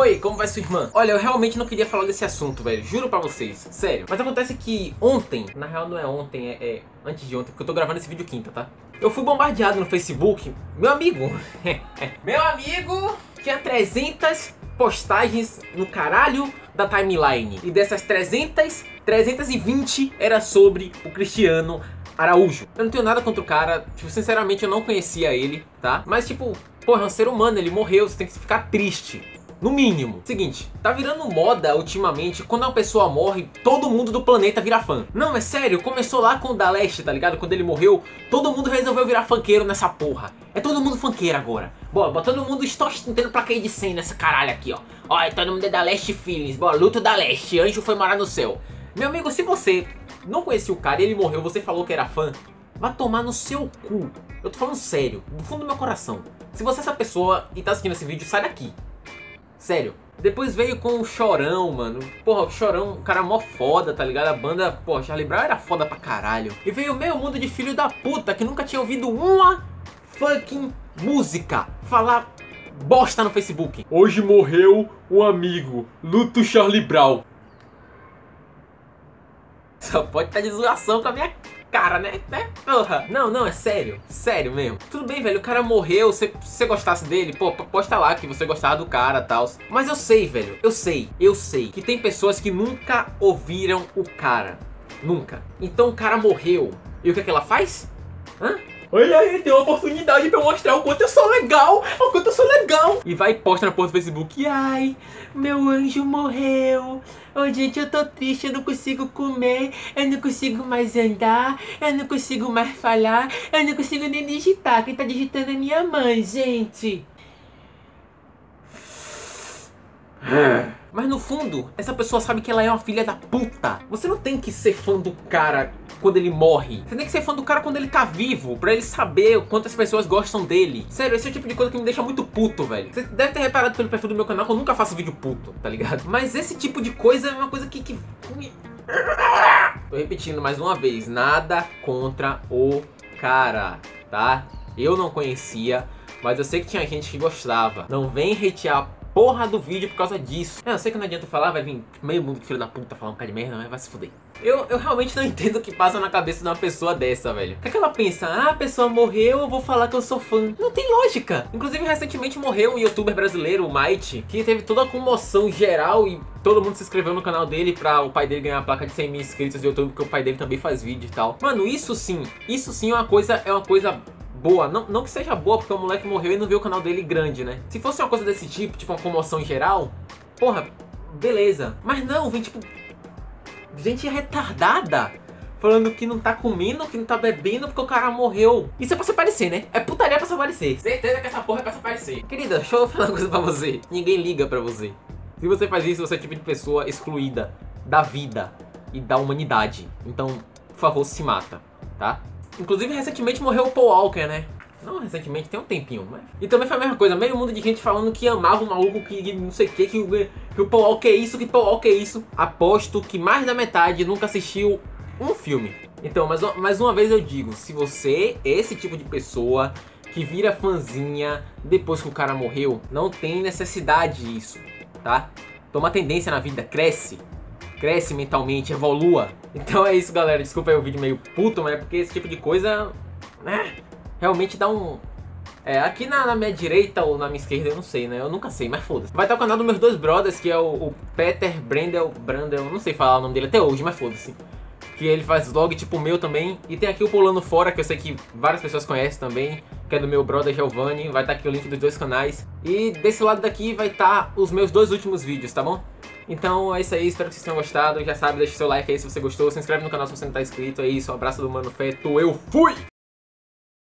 Oi, como vai sua irmã? Olha, eu realmente não queria falar desse assunto, velho. Juro pra vocês, sério. Mas acontece que ontem, na real não é ontem, é, é antes de ontem, porque eu tô gravando esse vídeo quinta, tá? Eu fui bombardeado no Facebook. Meu amigo, meu amigo tinha 300 postagens no caralho da timeline. E dessas 300, 320 era sobre o Cristiano Araújo. Eu não tenho nada contra o cara, tipo, sinceramente eu não conhecia ele, tá? Mas tipo, porra, é um ser humano, ele morreu, você tem que ficar triste. No mínimo. Seguinte, tá virando moda ultimamente, quando uma pessoa morre, todo mundo do planeta vira fã. Não, é sério, começou lá com o da Leste, tá ligado? Quando ele morreu, todo mundo resolveu virar funkeiro nessa porra. É todo mundo funkeiro agora. Boa, todo mundo está tendo plaquinha de 100 nessa caralho aqui, ó. Ó, todo mundo é da Leste Feelings. Boa, luto da Leste, anjo foi morar no céu. Meu amigo, se você não conhecia o cara e ele morreu, você falou que era fã, Vá tomar no seu cu. Eu tô falando sério, do fundo do meu coração. Se você é essa pessoa e tá assistindo esse vídeo, sai daqui. Sério. Depois veio com o Chorão, mano. Porra, o Chorão, cara mó foda, tá ligado? A banda, pô, Charlie Brown era foda pra caralho. E veio meio mundo de filho da puta que nunca tinha ouvido uma fucking música falar bosta no Facebook. Hoje morreu um amigo, luto Charlie Brown. Só pode estar de zoação com a minha cara, né? né? Porra. Não, não, é sério. Sério mesmo. Tudo bem, velho. O cara morreu. Se você gostasse dele, pô, posta lá que você gostava do cara tal. Mas eu sei, velho. Eu sei. Eu sei que tem pessoas que nunca ouviram o cara. Nunca. Então o cara morreu. E o que é que ela faz? Hã? Olha aí, tem uma oportunidade pra eu mostrar o quanto eu sou legal, o quanto eu sou legal. E vai e posta na porra do Facebook. Ai, meu anjo morreu. Oh, gente, eu tô triste, eu não consigo comer, eu não consigo mais andar, eu não consigo mais falar, eu não consigo nem digitar. Quem tá digitando é minha mãe, gente. Mas no fundo, essa pessoa sabe que ela é uma filha da puta. Você não tem que ser fã do cara quando ele morre. Você tem que ser fã do cara quando ele tá vivo, pra ele saber quantas pessoas gostam dele. Sério, esse é o tipo de coisa que me deixa muito puto, velho. Você deve ter reparado pelo perfil do meu canal que eu nunca faço vídeo puto, tá ligado? Mas esse tipo de coisa é uma coisa que... que... Tô repetindo mais uma vez, nada contra o cara, tá? Eu não conhecia, mas eu sei que tinha gente que gostava. Não vem hatear porra do vídeo por causa disso. Eu sei que não adianta falar, vai vir meio mundo que filho da puta falar um cara de merda, mas vai se fuder. Eu, eu realmente não entendo o que passa na cabeça de uma pessoa dessa, velho. O que, é que ela pensa? Ah, a pessoa morreu, eu vou falar que eu sou fã. Não tem lógica. Inclusive, recentemente morreu um youtuber brasileiro, o Might, que teve toda a comoção geral e todo mundo se inscreveu no canal dele pra o pai dele ganhar a placa de 100 mil inscritos no YouTube, porque o pai dele também faz vídeo e tal. Mano, isso sim, isso sim é uma coisa, é uma coisa boa. Não, não que seja boa, porque o moleque morreu e não viu o canal dele grande, né? Se fosse uma coisa desse tipo, tipo uma comoção geral, porra, beleza. Mas não, vem tipo. Gente retardada. Falando que não tá comendo, que não tá bebendo porque o cara morreu. Isso é pra se parecer, né? É putaria pra se parecer. Certeza que essa porra é pra se parecer. Querida, deixa eu falar uma coisa pra você. Ninguém liga pra você. Se você faz isso, você é o tipo de pessoa excluída da vida e da humanidade. Então, por favor, se mata, tá? Inclusive, recentemente morreu o Paul Walker, né? Não recentemente, tem um tempinho, mas... E também foi a mesma coisa, meio mundo de gente falando que amava o maluco, que não sei o que, que, que o Paul Walker é isso, que Paul Walker é isso. Aposto que mais da metade nunca assistiu um filme. Então, mais, mais uma vez eu digo, se você é esse tipo de pessoa que vira fãzinha depois que o cara morreu, não tem necessidade disso, tá? Toma tendência na vida, cresce cresce mentalmente, evolua. Então é isso, galera. Desculpa aí o vídeo meio puto, mas é porque esse tipo de coisa, né, realmente dá um... É, aqui na, na, minha direita ou na minha esquerda, eu não sei, né? Eu nunca sei, mas foda-se. Vai estar o canal dos meus dois brothers, que é o, o Peter Brandel, Brandel, não sei falar o nome dele até hoje, mas foda-se. Que ele faz vlog tipo o meu também. E tem aqui o Pulando Fora, que eu sei que várias pessoas conhecem também. Que é do meu brother Giovanni. Vai estar aqui o link dos dois canais. E desse lado daqui vai estar os meus dois últimos vídeos, tá bom? Então é isso aí, espero que vocês tenham gostado. Já sabe, deixa seu like aí se você gostou. Se inscreve no canal se você não tá inscrito. É isso, um abraço do Mano Feto. Eu fui!